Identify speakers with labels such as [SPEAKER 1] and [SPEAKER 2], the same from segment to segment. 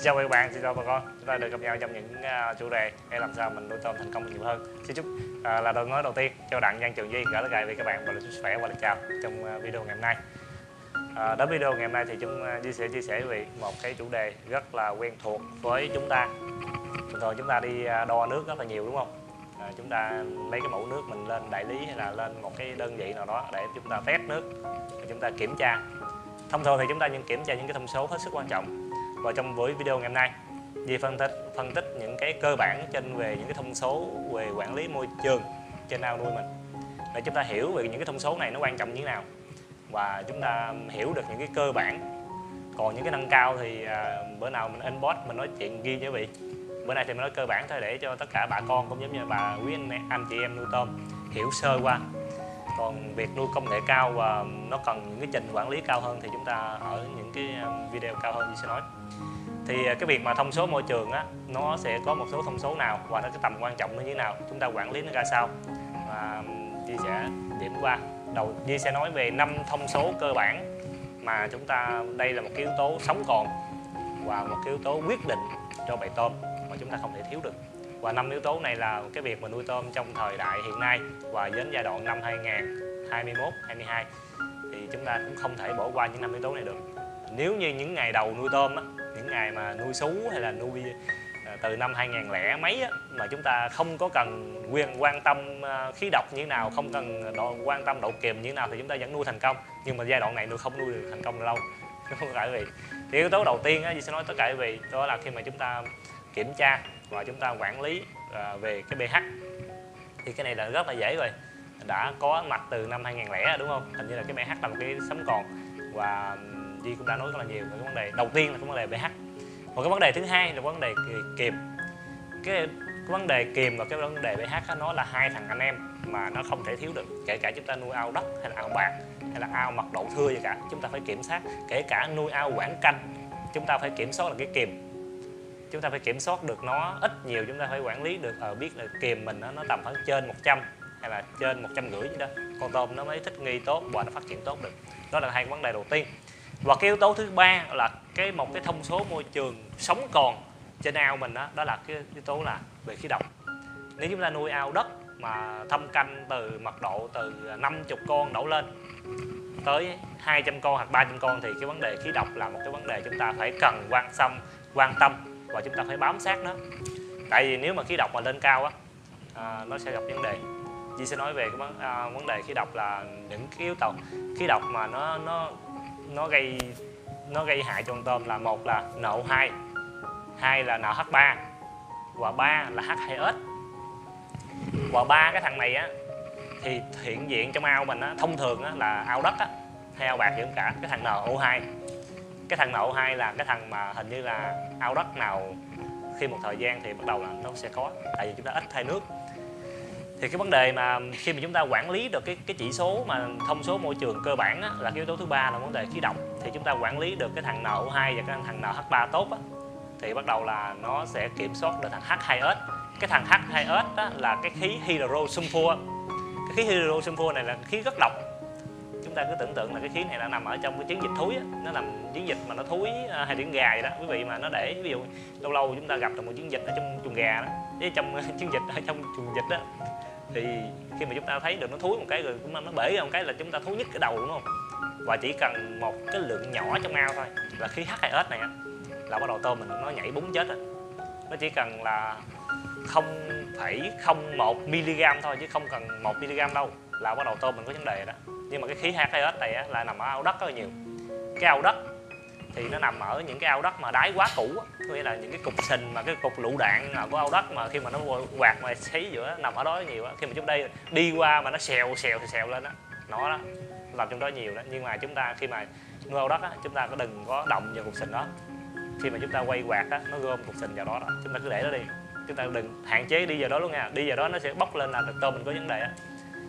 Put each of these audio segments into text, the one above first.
[SPEAKER 1] Xin chào các bạn, xin chào bà con. Chúng ta được gặp nhau trong những uh, chủ đề để làm sao mình nuôi tôm thành công nhiều hơn. Xin chúc uh, là lời nói đầu tiên cho Đặng Văn Trường Duy gửi lời với các bạn và lời chúc sức khỏe và lời chào trong uh, video ngày hôm nay. À, Đến video ngày hôm nay thì chúng Duy sẽ chia sẻ về một cái chủ đề rất là quen thuộc với chúng ta. Bình thường chúng ta đi đo nước rất là nhiều đúng không? À, chúng ta lấy cái mẫu nước mình lên đại lý hay là lên một cái đơn vị nào đó để chúng ta test nước chúng ta kiểm tra. Thông thường thì chúng ta những kiểm tra những cái thông số hết sức quan trọng và trong buổi video ngày hôm nay Di phân tích phân tích những cái cơ bản trên về những cái thông số về quản lý môi trường trên ao nuôi mình. Để chúng ta hiểu về những cái thông số này nó quan trọng như thế nào và chúng ta hiểu được những cái cơ bản. Còn những cái nâng cao thì à, bữa nào mình inbox mình nói chuyện ghi cho vị. Bữa nay thì mình nói cơ bản thôi để cho tất cả bà con cũng giống như bà quý anh, anh chị em nuôi tôm hiểu sơ qua còn việc nuôi công nghệ cao và nó cần những cái trình quản lý cao hơn thì chúng ta ở những cái à, video cao hơn như sẽ nói. Thì à, cái việc mà thông số môi trường á, nó sẽ có một số thông số nào và nó cái tầm quan trọng nó như thế nào, chúng ta quản lý nó ra sao? Và di sẽ điểm qua. Đầu Di sẽ nói về năm thông số cơ bản mà chúng ta, đây là một cái yếu tố sống còn và một cái yếu tố quyết định cho bầy tôm mà chúng ta không thể thiếu được và năm yếu tố này là cái việc mà nuôi tôm trong thời đại hiện nay và đến giai đoạn năm 2021 22 thì chúng ta cũng không thể bỏ qua những năm yếu tố này được. Nếu như những ngày đầu nuôi tôm á, những ngày mà nuôi sú hay là nuôi ờ, từ năm 2000 lẻ mấy á, mà chúng ta không có cần quyền quan tâm ờ, khí độc như thế nào không cần độ, quan tâm độ kiềm như thế nào thì chúng ta vẫn nuôi thành công. Nhưng mà giai đoạn này nuôi không nuôi được thành công được lâu. Không phải vì. Thì yếu tố đầu tiên á, sẽ nói tất cả quý vị đó là khi mà chúng ta kiểm tra và chúng ta quản lý à, về cái pH. Thì cái này là rất là dễ rồi. Đã có mặt từ năm 2000 lẻ đúng không? Hình như là cái pH là một cái sống còn. Và Di cũng đã nói rất là nhiều về cái vấn đề đầu tiên là cái vấn đề pH. Một cái vấn đề thứ hai là vấn đề kiềm. Cái, cái vấn đề kiềm và cái vấn đề pH nó là hai thằng anh em mà nó không thể thiếu được. Kể cả chúng ta nuôi ao đất hay là ao bạc hay là ao mật độ thưa gì cả chúng ta phải kiểm soát. Kể cả nuôi ao quảng canh chúng ta phải kiểm soát là cái kiềm chúng ta phải kiểm soát được nó ít nhiều chúng ta phải quản lý được ở biết là kiềm mình nó, nó tầm khoảng trên 100 hay là trên một trăm rưỡi gì đó. Con tôm nó mới thích nghi tốt và nó phát triển tốt được. Đó là hai vấn đề đầu tiên. Và cái yếu tố thứ ba là cái một cái thông số môi trường sống còn trên ao mình đó đó là cái yếu tố là về khí độc. Nếu chúng ta nuôi ao đất mà thâm canh từ mật độ từ 50 con đổ lên tới 200 con hoặc 300 con thì cái vấn đề khí độc là một cái vấn đề chúng ta phải cần quan tâm quan tâm và chúng ta phải bám sát nó. Tại vì nếu mà khí độc mà lên cao á à, nó sẽ gặp vấn đề. Di sẽ nói về cái vấn, à, vấn đề khí độc là những cái yếu tố khí độc mà nó nó nó gây nó gây hại cho con tôm là một là NO2 hai là NH3 và ba là H2S và ba cái thằng này á thì hiện diện trong ao mình á thông thường á là ao đất á hay ao bạc gì cũng cả cái thằng NO2 cái thằng nậu hai là cái thằng mà hình như là ao đất nào khi một thời gian thì bắt đầu là nó sẽ có tại vì chúng ta ít thay nước. Thì cái vấn đề mà khi mà chúng ta quản lý được cái cái chỉ số mà thông số môi trường cơ bản á, là cái yếu tố thứ ba là vấn đề khí độc. Thì chúng ta quản lý được cái thằng NO2 và cái thằng NH3 tốt á, thì bắt đầu là nó sẽ kiểm soát được thằng H2S cái thằng H2S á, là cái khí hydro sulfur cái khí hydro sulfur này là khí rất độc chúng ta cứ tưởng tượng là cái khí này đã nằm ở trong cái chiến dịch thúi á nó nằm chiến dịch mà nó thúi à, hay điển gà vậy đó quý vị mà nó để ví dụ lâu lâu chúng ta gặp được một chiến dịch ở trong chuồng gà đó với trong chiến dịch ở trong chuồng dịch đó thì khi mà chúng ta thấy được nó thúi một cái rồi cũng nó bể ra một cái là chúng ta thúi nhất cái đầu đúng không? Và chỉ cần một cái lượng nhỏ trong ao thôi là khí H2S này á là bắt đầu tôm mình nó nhảy búng chết rồi. Nó chỉ cần là 0,01 mg thôi chứ không cần 1 mg đâu là bắt đầu tôm mình có vấn đề đó nhưng mà cái khí H2S này á, là nằm ở ao đất rất là nhiều. Cái ao đất thì nó nằm ở những cái ao đất mà đáy quá cũ có nghĩa là những cái cục sình mà cái cục lựu đạn của ao đất mà khi mà nó quạt mà xí giữa nằm ở đó nhiều á. Khi mà chúng đây đi qua mà nó xèo xèo thì xèo lên á. Nó đó làm trong đó nhiều đó. Nhưng mà chúng ta khi mà nuôi ao đất á chúng ta có đừng có động vào cục sình đó. Khi mà chúng ta quay quạt á nó gom cục sình vào đó, đó. Chúng ta cứ để nó đi. Chúng ta đừng hạn chế đi vào đó luôn nha. Đi vào đó nó sẽ bốc lên là tôm mình có vấn đề á.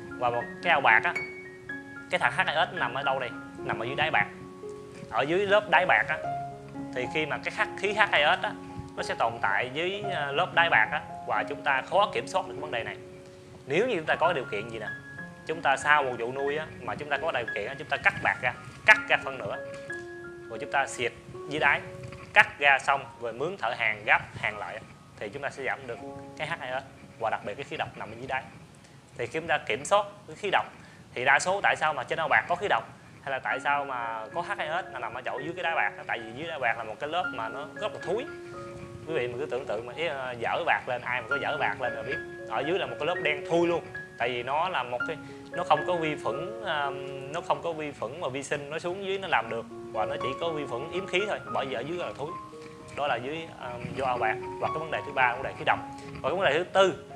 [SPEAKER 1] Và một cái ao bạc á cái thằng HIS nằm ở đâu đây? Nằm ở dưới đáy bạc. Ở dưới lớp đáy bạc á, thì khi mà cái khí H2S á, nó sẽ tồn tại dưới ờ, lớp đáy bạc á, và chúng ta khó kiểm soát được vấn đề này. Nếu như chúng ta có điều kiện gì nè, chúng ta sau một vụ nuôi á, mà chúng ta có điều kiện á, chúng ta cắt bạc ra, cắt ra phân nửa, rồi chúng ta xịt dưới đáy, cắt ra xong rồi mướn thợ hàng gấp hàng lại thì chúng ta sẽ giảm được cái H2S và đặc biệt cái khí độc nằm ở dưới đáy. Thì khi chúng ta kiểm soát cái khí độc thì đa số tại sao mà trên ao bạc có khí độc? Hay là tại sao mà có H2S là nằm ở chỗ dưới cái đá bạc tại vì dưới đá bạc là một cái lớp mà nó rất là thúi. Quý vị mình cứ tưởng tượng mà ý, ờ, dở bạc lên ai mà có dở bạc lên là biết. Ở dưới là một cái lớp đen thui luôn. Tại vì nó là một cái nó không có vi khuẩn nó không có vi khuẩn mà vi sinh nó xuống dưới nó làm được. Và nó chỉ có vi khuẩn yếm khí thôi bởi vì ở dưới là thúi. Đó là dưới um, do ao bạc. Và cái vấn đề thứ ba vấn đề khí độc. Và cái vấn đề thứ tư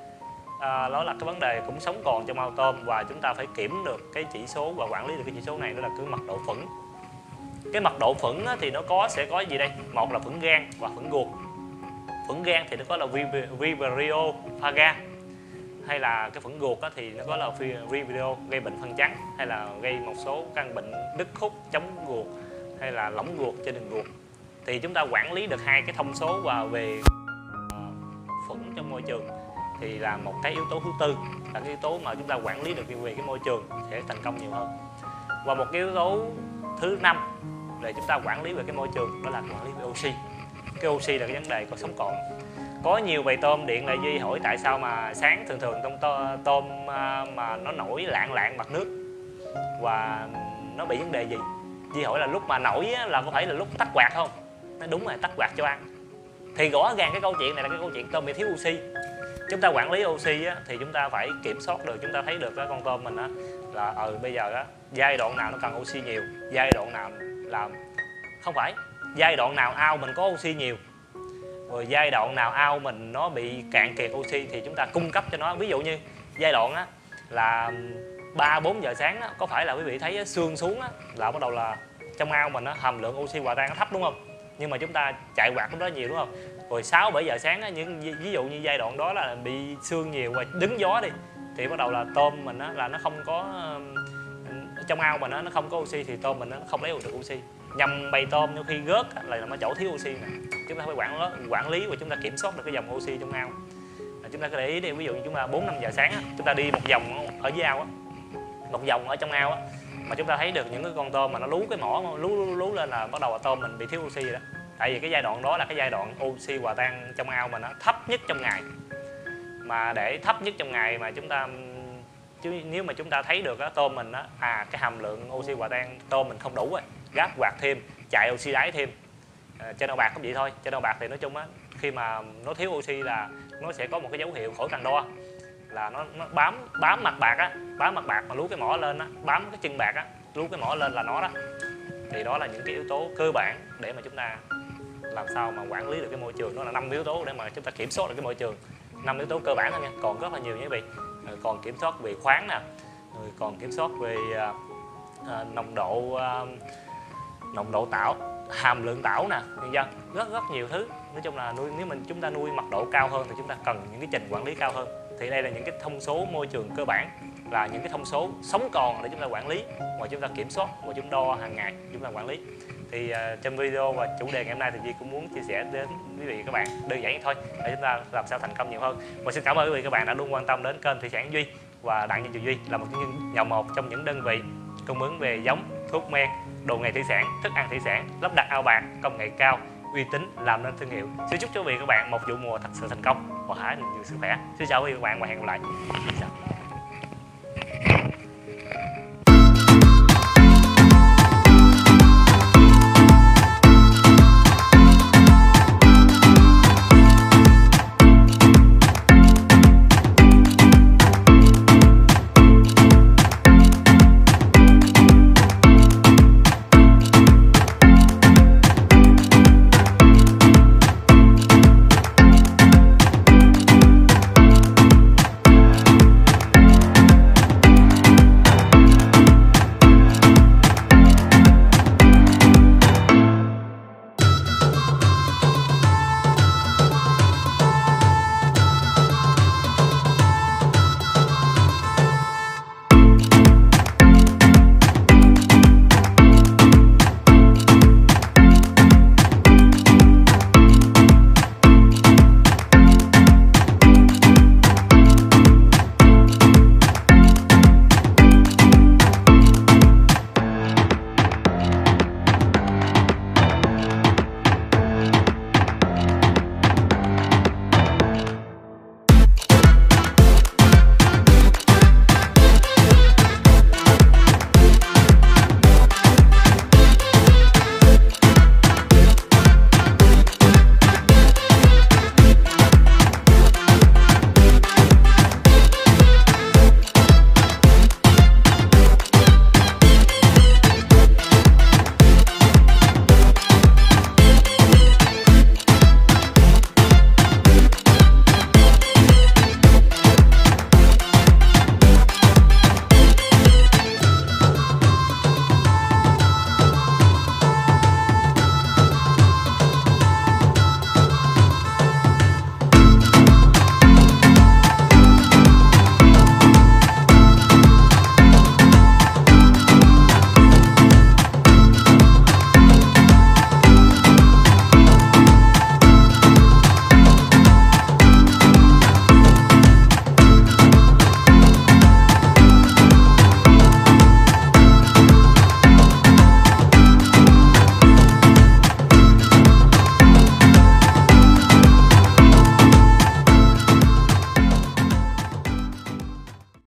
[SPEAKER 1] à, đó là cái vấn đề cũng sống còn trong ao tôm và chúng ta phải kiểm được cái chỉ số và quản lý được cái chỉ số này đó là cái mật độ phẫn. Cái mật độ phẫn thì nó có sẽ có gì đây? Một là phẫn gan và phẫn ruột phẫn gan thì nó có là vibrio phaga hay là cái phẫn ruột thì nó có là vibrio gây bệnh phân trắng hay là gây một số căn bệnh đứt khúc chống ruột hay là lỏng ruột trên đường ruột. Thì chúng ta quản lý được hai cái thông số và về à, phẫn trong môi trường thì là một cái yếu tố thứ tư là cái yếu tố mà chúng ta quản lý được về cái môi trường sẽ thành công nhiều hơn. Và một cái yếu tố thứ năm để chúng ta quản lý về cái môi trường đó là quản lý về oxy. Cái oxy là cái vấn đề có sống còn có nhiều bầy tôm điện lại duy hỏi tại sao mà sáng thường thường tôm tôm, tôm mà nó nổi lạng lạng mặt nước? Và nó bị vấn đề gì? Duy hỏi là lúc mà nổi là có phải là lúc tắt quạt không? Nó đúng rồi tắt quạt cho ăn. Thì rõ ràng cái câu chuyện này là cái câu chuyện tôm bị thiếu oxy chúng ta quản lý oxy á, thì chúng ta phải kiểm soát được chúng ta thấy được cái con tôm mình á là ừ bây giờ á giai đoạn nào nó cần oxy nhiều giai đoạn nào làm không phải giai đoạn nào ao mình có oxy nhiều. Rồi giai đoạn nào ao mình nó bị cạn kiệt oxy thì chúng ta cung cấp cho nó. Ví dụ như giai đoạn á là ba bốn giờ sáng á, có phải là quý vị thấy xương xuống á, là bắt đầu là trong ao mình á, hàm lượng oxy hòa tan nó thấp đúng không? Nhưng mà chúng ta chạy quạt lúc đó nhiều đúng không? Rồi 6 7 giờ sáng á, những ví dụ như giai đoạn đó là bị sương nhiều và đứng gió đi thì bắt đầu là tôm mình á, là nó không có trong ao mình á, nó không có oxy thì tôm mình nó không lấy được oxy. Nhằm bày tôm khi gớt là nó chỗ thiếu oxy nè. Chúng ta phải quản lý, quản lý và chúng ta kiểm soát được cái dòng oxy trong ao. Chúng ta có để ý đi ví dụ như chúng ta bốn năm giờ sáng á, chúng ta đi một vòng ở dưới ao á một vòng ở trong ao á mà chúng ta thấy được những cái con tôm mà nó lú cái mỏ lú lú, lú lên là bắt đầu là tôm mình bị thiếu oxy rồi đó tại vì cái giai đoạn đó là cái giai đoạn oxy hòa tan trong ao mà nó thấp nhất trong ngày. Mà để thấp nhất trong ngày mà chúng ta chứ nếu mà chúng ta thấy được á, tôm mình á, à cái hàm lượng oxy hòa tan tôm mình không đủ rồi gáp quạt thêm chạy oxy đáy thêm. À, trên đầu bạc cũng vậy thôi trên đầu bạc thì nói chung á khi mà nó thiếu oxy là nó sẽ có một cái dấu hiệu khỏi cần đo. Là nó, nó bám bám mặt bạc á bám mặt bạc mà lú cái mỏ lên á bám cái chân bạc á lú cái mỏ lên là nó đó. Thì đó là những cái yếu tố cơ bản để mà chúng ta làm sao mà quản lý được cái môi trường đó là năm yếu tố để mà chúng ta kiểm soát được cái môi trường. Năm yếu tố cơ bản thôi nha còn rất là nhiều như vị. Ờ, còn kiểm soát về khoáng nè rồi còn kiểm soát về à, à nồng độ à, nồng độ tảo hàm lượng tảo nè nhân dân rất rất nhiều thứ. Nói chung là nuôi nếu mình chúng ta nuôi mật độ cao hơn thì chúng ta cần những cái trình quản lý cao hơn. Thì đây là những cái thông số môi trường cơ bản là những cái thông số sống còn để chúng ta quản lý và chúng ta kiểm soát và chúng đo hàng ngày chúng ta quản lý thì uh, trong video và chủ đề ngày hôm nay thì Duy cũng muốn chia sẻ đến quý vị các bạn đơn giản thôi để chúng ta làm sao thành công nhiều hơn. Và xin cảm ơn quý vị các bạn đã luôn quan tâm đến kênh thủy sản Duy và đặng nhân Duy là một những nhà một trong những đơn vị cung ứng về giống thuốc men đồ nghề thủy sản thức ăn thủy sản lắp đặt ao bạc công nghệ cao uy tín làm nên thương hiệu. Xin chúc cho quý vị các bạn một vụ mùa thật sự thành công và hãy nhiều sức khỏe. Xin chào quý vị các bạn và hẹn gặp lại. xin chào